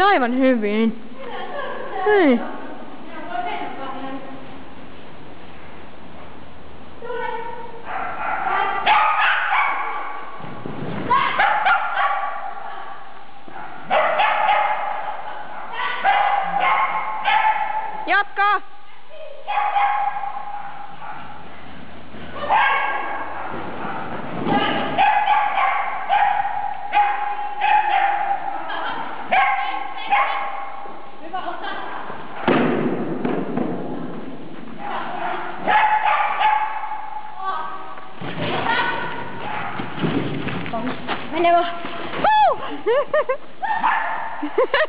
Aivan hyvin. Hei. Jatka! Merhaba.